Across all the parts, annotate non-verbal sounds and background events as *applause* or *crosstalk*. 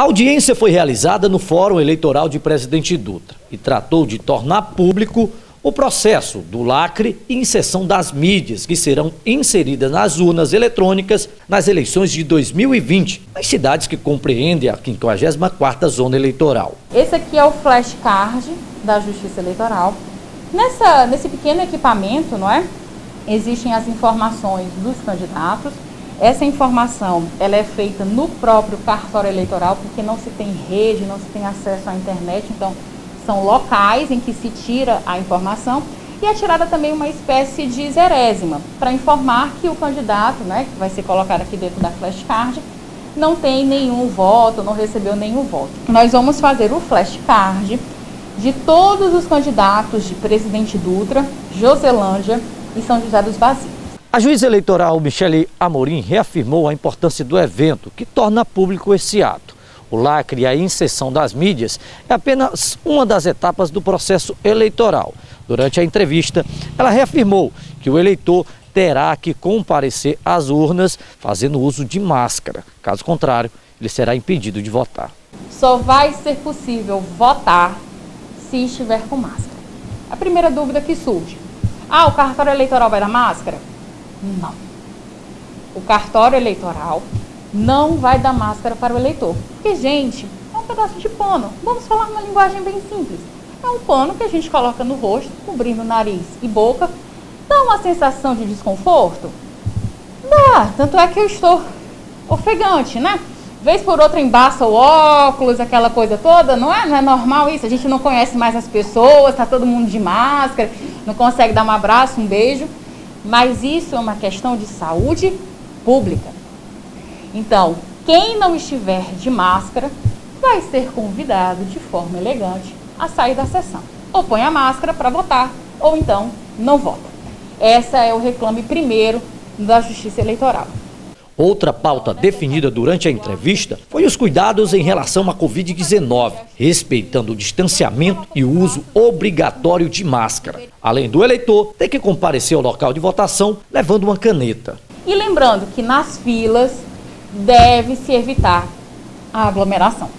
A audiência foi realizada no Fórum Eleitoral de Presidente Dutra e tratou de tornar público o processo do lacre e inserção das mídias que serão inseridas nas urnas eletrônicas nas eleições de 2020, nas cidades que compreendem a 54ª Zona Eleitoral. Esse aqui é o flashcard da Justiça Eleitoral. Nessa, nesse pequeno equipamento, não é? Existem as informações dos candidatos. Essa informação ela é feita no próprio cartório eleitoral, porque não se tem rede, não se tem acesso à internet, então são locais em que se tira a informação e é tirada também uma espécie de zerésima para informar que o candidato, né, que vai ser colocado aqui dentro da flashcard, não tem nenhum voto, não recebeu nenhum voto. Nós vamos fazer o flashcard de todos os candidatos de Presidente Dutra, Joselândia e São José dos Basílios. A juíza eleitoral Michele Amorim reafirmou a importância do evento, que torna público esse ato. O lacre e a inserção das mídias é apenas uma das etapas do processo eleitoral. Durante a entrevista, ela reafirmou que o eleitor terá que comparecer às urnas fazendo uso de máscara. Caso contrário, ele será impedido de votar. Só vai ser possível votar se estiver com máscara. A primeira dúvida que surge: ah, o cartório eleitoral vai dar máscara? Não. O cartório eleitoral não vai dar máscara para o eleitor. Porque, gente, é um pedaço de pano. Vamos falar uma linguagem bem simples. É um pano que a gente coloca no rosto, cobrindo nariz e boca. Dá uma sensação de desconforto? Dá. Tanto é que eu estou ofegante, né? Vez por outra embaça o óculos, aquela coisa toda, não é? Não é normal isso? A gente não conhece mais as pessoas, tá todo mundo de máscara, não consegue dar um abraço, um beijo. Mas isso é uma questão de saúde pública. Então, quem não estiver de máscara vai ser convidado de forma elegante a sair da sessão. Ou põe a máscara para votar, ou então não vota. Essa é o reclame primeiro da Justiça Eleitoral. Outra pauta definida durante a entrevista foi os cuidados em relação à Covid-19, respeitando o distanciamento e o uso obrigatório de máscara. Além do eleitor ter que comparecer ao local de votação levando uma caneta. E lembrando que nas filas deve-se evitar a aglomeração.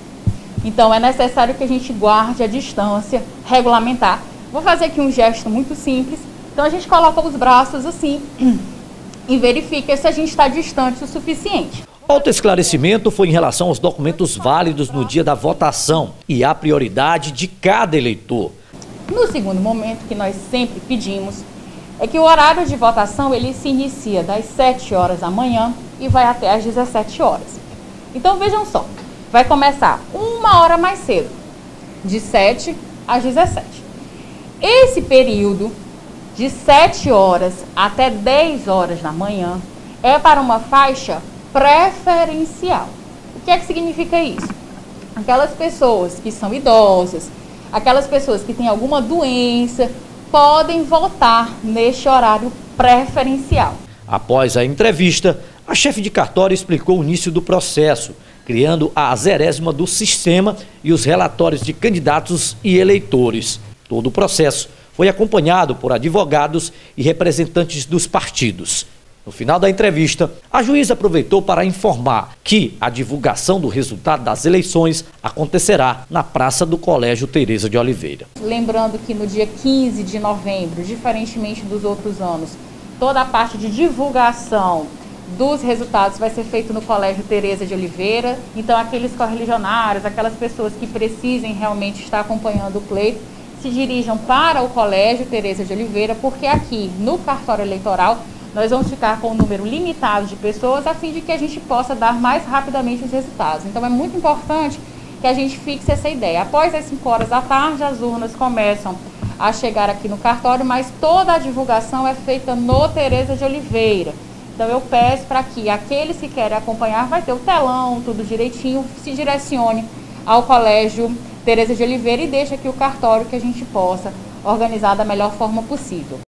Então é necessário que a gente guarde a distância regulamentar. Vou fazer aqui um gesto muito simples. Então a gente coloca os braços assim *clears throat* e verifica se a gente está distante o suficiente. Outro esclarecimento foi em relação aos documentos válidos no dia da votação e a prioridade de cada eleitor. No segundo momento, que nós sempre pedimos, é que o horário de votação ele se inicia das 7 horas da manhã e vai até às 17 horas. Então vejam só, vai começar uma hora mais cedo, de 7 às 17. Esse período de 7 horas até 10 horas da manhã é para uma faixa preferencial. O que é que significa isso? Aquelas pessoas que são idosas, aquelas pessoas que têm alguma doença, podem votar neste horário preferencial. Após a entrevista, a chefe de cartório explicou o início do processo, criando a zerésima do sistema e os relatórios de candidatos e eleitores. Todo o processo foi acompanhado por advogados e representantes dos partidos. No final da entrevista, a juíza aproveitou para informar que a divulgação do resultado das eleições acontecerá na Praça do Colégio Teresa de Oliveira. Lembrando que no dia 15 de novembro, diferentemente dos outros anos, toda a parte de divulgação dos resultados vai ser feito no Colégio Teresa de Oliveira. Então, aqueles correligionários, aquelas pessoas que precisem realmente estar acompanhando o pleito, se dirijam para o Colégio Teresa de Oliveira, porque aqui no cartório eleitoral nós vamos ficar com um número limitado de pessoas a fim de que a gente possa dar mais rapidamente os resultados. Então é muito importante que a gente fixe essa ideia. Após as 5 horas da tarde, as urnas começam a chegar aqui no cartório, mas toda a divulgação é feita no Tereza de Oliveira. Então eu peço para que aqueles que querem acompanhar, vai ter o telão, tudo direitinho, se direcione ao Colégio Tereza de Oliveira e deixe aqui o cartório que a gente possa organizar da melhor forma possível.